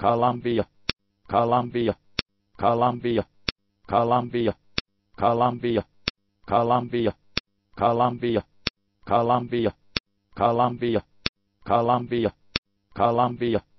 Colombia. Colombia. Colombia. Colombia. Colombia. Colombia. Colombia. Colombia. Colombia. Colombia. Colombia.